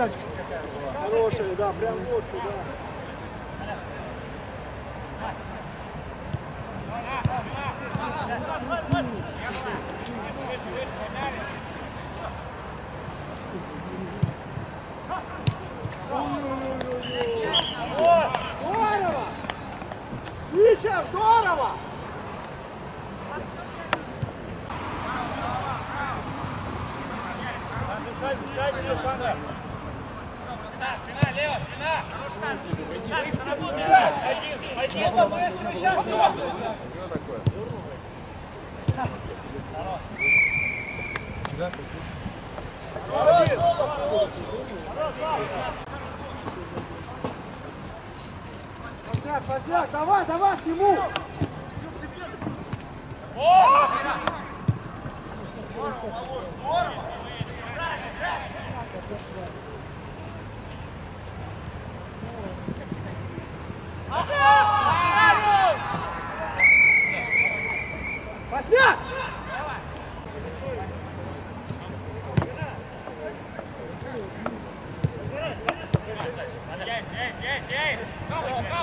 подача какая была. Хорошая, да, прям ложку, да. Здорово! Сейчас здорово! Сядь, сядь, Александр! Давай, давай, к нему! О! Здорово, здорово!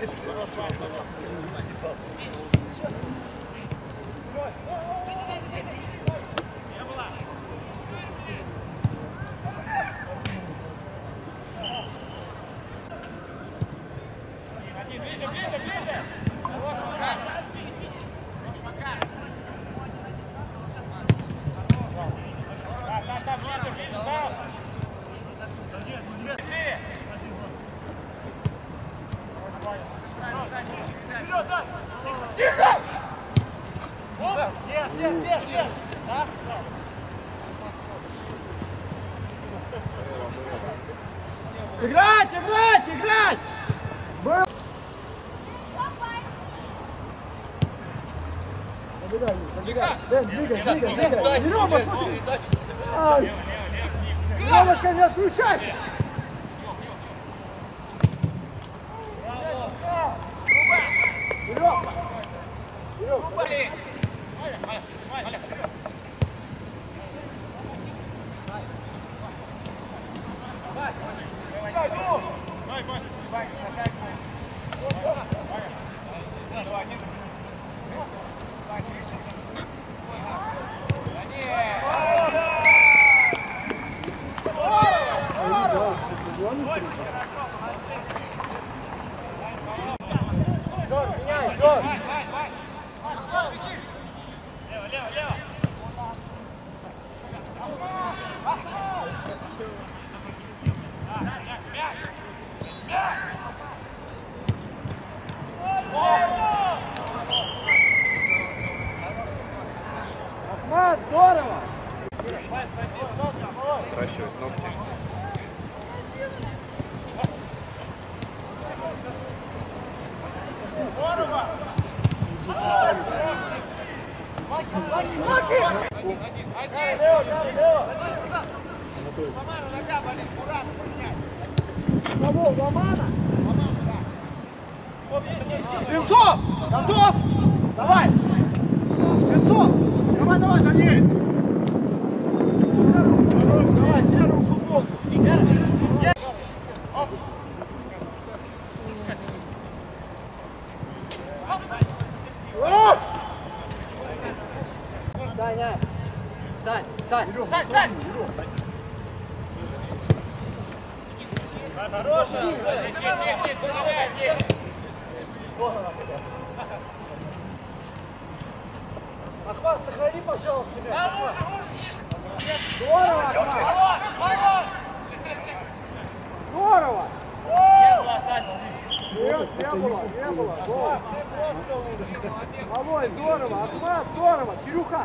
Thank you. Играть, играть, играть! Был... Забегай, забегай. Дэн, двигай, двигай, двигай. Рома, смотри. Ромочка, не отключайся. Go! здорово! Отращивать ногти. Здорово! Один, один, один. Ломана, нога болит, Бурана, поменять. Кого? Ломана? Ломана, да. Сенцов! Готов? Давай, давай, Даниэль! Давай, серую футболку! Саня! Сань, Сань, Сань, Сань! Хорошая! Здесь, здесь, здесь, здесь, здесь! Ахмат, сохрани, пожалуйста, мяч. Здорово, Ахмат. Здорово. Не было, Саня, нет, не было, не было. Ахмат, ты просто Малой, здорово, Ахмат, здорово, Кирюха.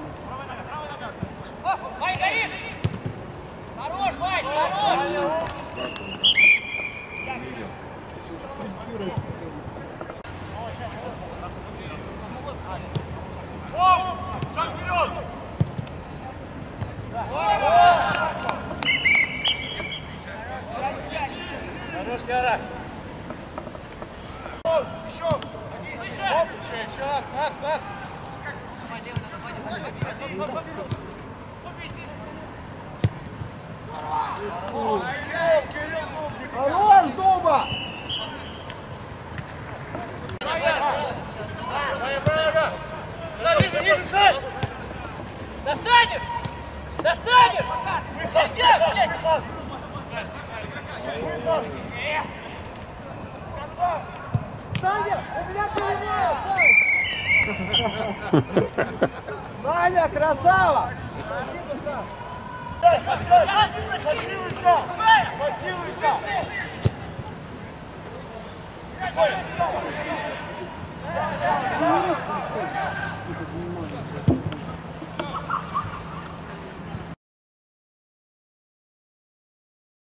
Хорош, Дуба! Да, вижу, вижу, шесть! Достанешь! Достанешь! Нельзя, блядь! Саня, у меня перемены, Саня! Саня, красава! Фасируйся!